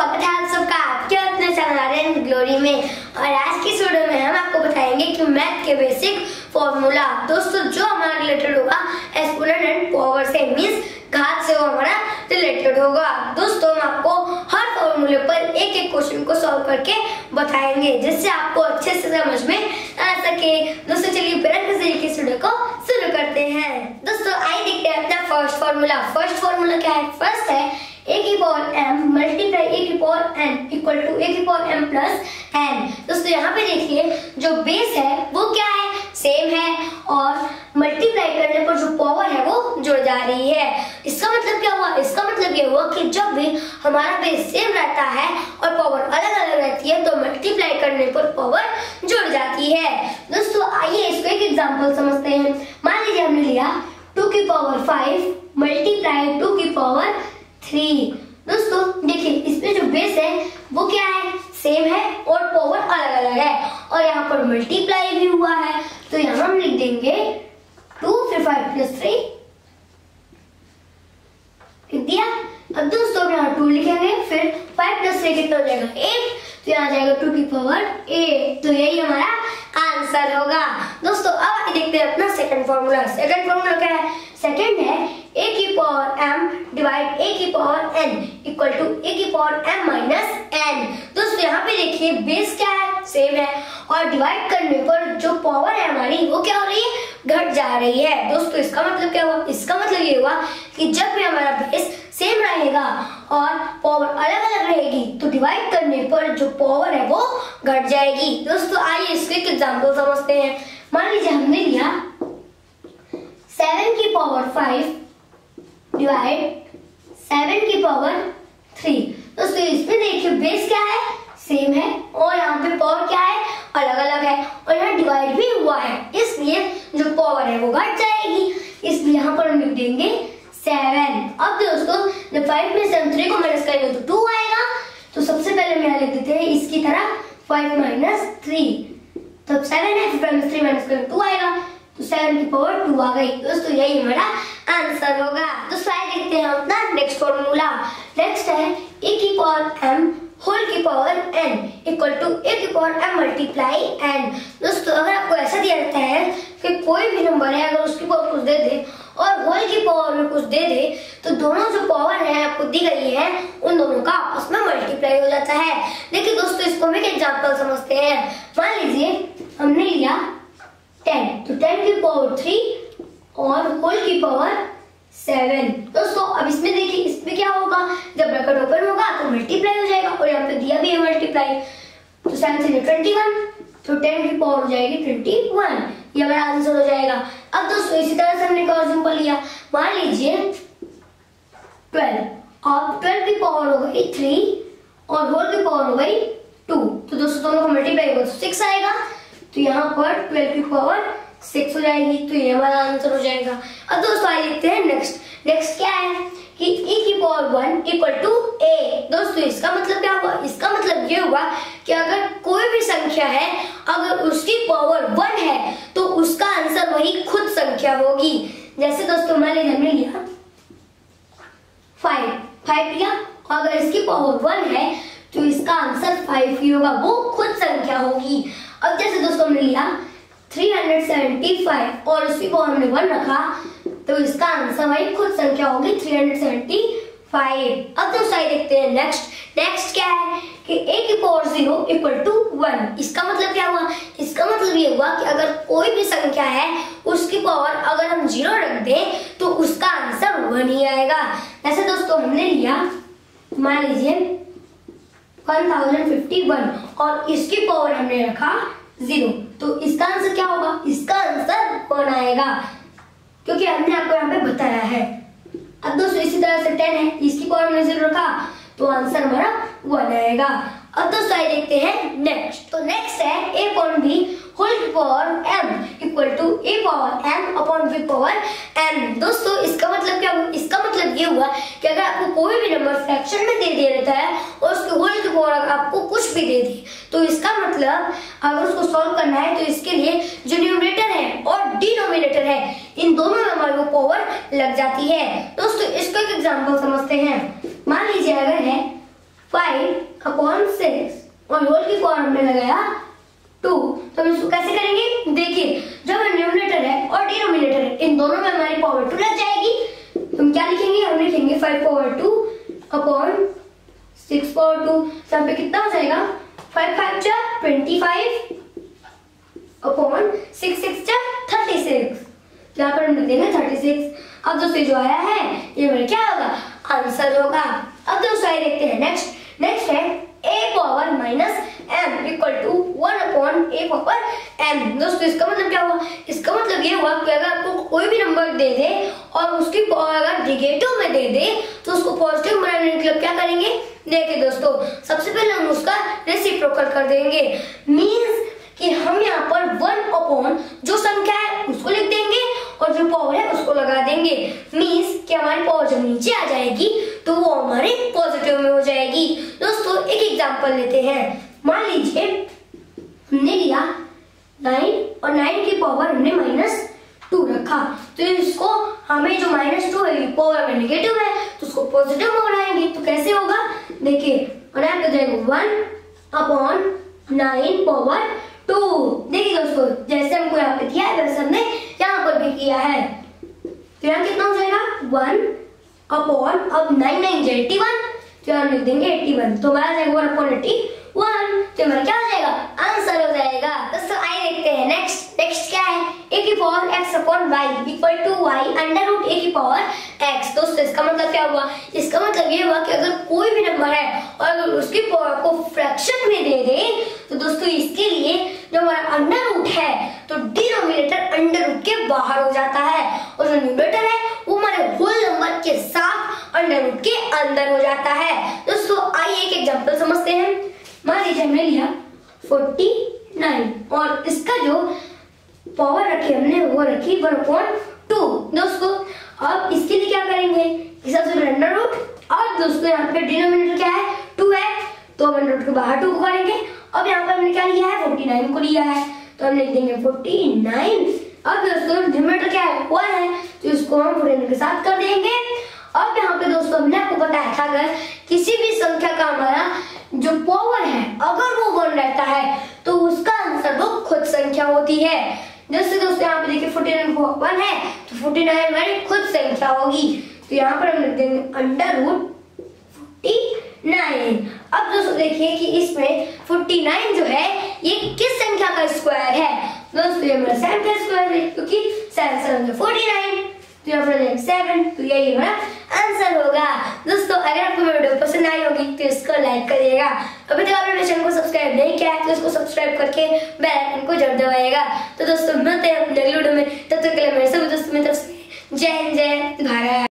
स्वागत है आप सबका आपके अपने चैनल ग्लोरी में। और आज की वीडियो में हम आपको बताएँगे कि मैथ के बेसिक फॉर्मूला दोस्तों, जो हमारा रिलेटेड होगा एक्सपोनेंट एंड पावर से मींस घात से वो हमारा रिलेटेड होगा। दोस्तों, हम आपको हर फॉर्मूले पर एक एक क्वेश्चन को सॉल्व करके बताएँगे, जिससे आपको अच्छे से समझ में आ सके। दोस्तों, चलिए बिना किसी की वीडियो को शुरू करते हैं। दोस्तों, आइए देखते हैं अपना फ़र्स्ट फॉर्मूला फ़र्स्ट फॉर्मूला क्या है? फ़र्स्ट है ए की power m multiply a n equal to a की पावर m प्लस n. दोस्तों, यहाँ पे देखिए, जो बेस है, वो क्या है? सेम है। और मल्टीप्लाई करने पर जो पावर है, वो जुड़ जा रही है। इसका मतलब क्या हुआ? इसका मतलब ये हुआ कि जब भी हमारा बेस सेम रहता है और पावर अलग अलग रहती है तो मल्टीप्लाई करने पर पावर जुड़ जाती है। दोस्तों, आइए इसको एक एग्ज़ाम्पल समझते हैं। मान लीजिए हमने लिया टू की पावर फाइव मल्टीप्लाई टू की पावर थ्री दोस्तों, देखिए, इसमें जो बेस है, वो क्या है? सेम है और पावर अलग अलग है। और यहाँ पर मल्टीप्लाई भी हुआ है। तो यहाँ हम लिख देंगे टू फिर फाइव प्लस थ्री लिख दिया? अब दोस्तों यहाँ टू लिखेंगे, फिर फाइव प्लस थ्री कितना हो जाएगा? एट तो यहाँ जाएगा टू की पावर एट तो यही हमारा आंसर होगा। दोस्तों, अब देखते हैं अपना सेकंड फॉर्मूला सेकंड फॉर्मूला क्या है? सेकंड है a की पावर m डिवाइड a की power n equal to a की पावर m माइनस n. दोस्तों यहाँ पे देखिए बेस क्या है? सेम है. और डिवाइड करने पर जो पावर है हमारी, वो क्या हो रही है? घट जा रही है. दोस्तों, इसका मतलब क्या हुआ? इसका मतलब ये हुआ कि जब भी हमारा बेस सेम रहेगा और पावर अलग अलग रहेगी तो डिवाइड करने पर जो पावर है वो घट जाएगी. दोस्तों, आइए इसके एग्ज़ाम्पल समझते हैं. मान लीजिए हमने लिया सेवन की पावर फाइव डिवाइड सेवन की पावर थ्री दोस्तों इसमें देखिए बेस क्या है? सेम है। और यहाँ पे पावर क्या है? अलग अलग है। और यहाँ डिवाइड भी हुआ है। इसलिए जो पावर है वो घट जाएगी। इसलिए यहाँ पर हम लिख देंगे सेवन अब दोस्तों, जब फाइव में सेवन थ्री को माइनस करेंगे तो टू आएगा। तो सबसे पहले हम यहाँ लिख देते हैं इसकी तरह फाइव माइनस थ्री तो सेवन है, फिर थ्री माइनस करेंगे टू आएगा। तो सेवन की पावर टू आ गई। दोस्तों, यही हमारा आंसर होगा। तो साइड देखते हैं अपना नेक्स्ट फॉर्मूला नेक्स्ट है ए की पावर एम होल की power n equal to a की पावर एम मल्टीप्लाई एन दोस्तों, अगर आपको ऐसा दिया रहता है कि कोई भी नंबर है, अगर उसकी पावर कुछ दे दे और होल की पावर में कुछ दे दे तो दोनों जो पावर है, आपको दी गई है, उन दोनों का आपस में मल्टीप्लाई हो जाता है। देखिए दोस्तों, इसको हम एक एग्ज़ाम्पल समझते हैं। मान लीजिए, हमने लिया टेन तो टेन की पावर थ्री और होल की पावर सेवन दोस्तों, अब इसमें देखिए, इसमें क्या होगा? जब ब्रैकेट ओपन होगा तो मल्टीप्लाई हो जाएगा। और यहाँ पे दिया भी है मल्टीप्लाई तो सेवन से ट्वेंटी वन तो टेन की पावर हो जाएगी ट्वेंटी वन ये हमारा आंसर हो जाएगा। अब दोस्तों, इसी तरह से हमने एक और सिंपल लिया। मान लीजिए ट्वेल्व अब ट्वेल्व की पावर हो गई थ्री और होल की पावर हो गई टू तो दोस्तों, दोनों को मल्टीप्लाई होगा तो सिक्स आएगा। तो यहाँ पर ट्वेल्व की पावर सिक्स हो जाएगी तो ये हमारा आंसर हो जाएगा। अब दोस्तों आइए देखते हैं नेक्स्ट नेक्स्ट क्या है? कि e की power one equal to a दोस्तों, इसका मतलब क्या हुआ? इसका मतलब ये हुआ कि अगर कोई भी संख्या है, अगर उसकी पावर वन है तो उसका आंसर वही खुद संख्या होगी। जैसे दोस्तों मान हमने लिया फाइव फाइव लिया। अगर इसकी पावर वन है तो इसका आंसर फाइव ही होगा। वो खुद संख्या होगी। अब जैसे दोस्तों हमने लिया 375 और उसकी को हमने वन रखा तो इसका आंसर भाई खुद संख्या होगी 375 अब दोस्तों आइए देखते हैं नेक्स्ट नेक्स्ट क्या है? कि a की power zero equal to one इसका मतलब क्या हुआ? इसका मतलब ये हुआ कि अगर कोई भी संख्या है, उसकी पावर अगर हम ज़ीरो रख दें तो उसका आंसर वन ही आएगा. ऐसे दोस्तों हमने लिया, मान लीजिए 1051 और इसकी पावर हमने रखा ज़ीरो तो इसका आंसर क्या होगा? इसका आंसर वन आएगा। क्योंकि हमने आपको यहाँ पे बताया है। अब दोस्तों, इसी तरह से टेन है, इसकी पावर हमने ज़ीरो रखा तो आंसर हमारा वन आएगा। अब दोस्तों, आइए देखते हैं नेक्स्ट तो नेक्स्ट है a point b whole power m equal to a power m upon b power m दोस्तों, इसका मतलब क्या हुआ? इसका मतलब ये हुआ कि अगर आपको कोई भी नंबर फ्रैक्शन में दे दिया रहता है और उसके होल अगर आपको कुछ भी दे दी तो इसका मतलब अगर उसको सॉल्व करना है तो इसके लिए जो न्यूमरेटर है और डिनोमिनेटर है, इन दोनों में हमारे को पावर लग जाती है। दोस्तों, इसको एक एग्ज़ाम्पल समझते हैं। मान लीजिए अगर है फाइव अपॉन सिक्स और होल की पावर हमने लगाया टू तो हम इसको कैसे करेंगे? देखिए, जब न्यूमिनेटर है और डिनोमिनेटर है इन दोनों में हमारी पावर टू लग जाएगी हम क्या लिखेंगे हम लिखेंगे five power two upon six power two तो यहाँ पे कितना हो जाएगा फाइव फाइव जा twenty five upon six six जा थर्टी सिक्स यहाँ पर लिख देंगे थर्टी सिक्स अब दोस्तों जो आया है, ये मेरा क्या होगा? आंसर होगा। अब दोस्तों आइए देखते हैं। नेक्स्ट नेक्स्ट है a power minus m equal to one upon a power m. दोस्तों, इसका मतलब क्या हुआ? इसका मतलब ये हुआ कि अगर आपको कोई भी नंबर दे दे और उसकी पावर अगर निगेटिव में दे दे तो उसको पॉजिटिव बनाने के लिए क्या करेंगे? देखिए दोस्तों। सबसे पहले हम उसका रेसिप्रोकल कर देंगे। मींस कि हम यहाँ पर वन अपॉन जो संख्या है, उसको लिख देंगे और जो पावर है, उसको लगा देंगे। मीन्स कि हमारी पावर जब नीचे आ जाएगी तो वो हमारे पॉजिटिव में हो जाएगी। दोस्तों, एक एग्जांपल लेते हैं। मान लीजिए, हमने लिया नाइन और नाइन की पावर हमने माइनस टू रखा। तो इसको हमें जो माइनस टू है पावर में नेगेटिव है तो उसको पॉजिटिव में बनाएँगे तो कैसे होगा? देखिए, और यहाँ पे जाएगा one upon nine power two देखिए दोस्तों, जैसे हमको यहाँ पे दिया है, वैसे हमने यहाँ पर भी किया है। तो यहाँ कितना हो जाएगा? वन अपॉन अब नाइन नाइन जो एट्टी वन तो यहाँ लिख देंगे एट्टी वन तो हमारा जाएगा वन अपॉन एट्टी वन तो हमारा क्या हो जाएगा? आंसर हो जाएगा। दोस्तों, आइए देखते हैं। नेक्स्ट नेक्स्ट क्या है? ए की power x upon y equal to y under root a की पावर एक्स दोस्तों, इसका मतलब क्या हुआ? इसका मतलब ये हुआ कि अगर कोई भी नंबर है और अगर उसकी पावर को फ्रैक्शन में दे दे तो दोस्तों, इसके लिए जो हमारा अंडर रूट है तो डिनोमिनेटर अंडर रूट के बाहर हो जाता है। और जो न्यूमरेटर है, वो हमारे होल नंबर के साथ अंडर रूट के अंदर हो जाता है। दोस्तों, आइए एक एग्जांपल समझते हैं। मान लीजिए हमने लिया 49 और इसका जो पावर रखी हमने, वो रखी वन पॉइंट टू दोस्तों, अब इसके लिए क्या करेंगे? अंडर रूट और दोस्तों, यहाँ पे डिनोमिनेटर क्या है? टू है। तो हम अंडर रूट के बाहर टू को करेंगे। अब यहाँ पर हमने क्या लिया है? 49 को लिया है। तो हम लिख देंगे 49 अब दोस्तों डिनोमिनेटर क्या है? वन है। तो इसको हम 49 के साथ कर देंगे। अब यहाँ पे दोस्तों, हमने अगर किसी भी संख्या का हमारा जो पावर है, अगर वो वन रहता है तो उसका आंसर वो खुद संख्या होती है। जैसे दोस्तों, यहाँ पे देखिए फोर्टी नाइन वन है तो फोर्टी नाइन हमारी खुद संख्या होगी। तो यहाँ पर हम लिख देंगे अंडर रूट फोर्टी नाइन अब दोस्तों देखिए कि इसमें फोर्टी नाइन जो है, ये किस संख्या का स्क्वायर है? दोस्तों, ये हमारा सेवन का स्क्वायर है, क्योंकि सेवन सेवन फोर्टी नाइन तो यहाँ पर सेवन तो यही हमारा असर होगा। दोस्तों, अगर आपको वीडियो पसंद आई होगी तो इसको लाइक करिएगा। अभी तक आपने चैनल को सब्सक्राइब नहीं किया है तो इसको सब्सक्राइब करके बेल आइकन को ज़रूर दबाइएगा। तो दोस्तों, मिलते हैं अपने अगले वीडियो में। तब तक के लिए मेरे सभी दोस्तों मित्र जय हिंद, जय भारत।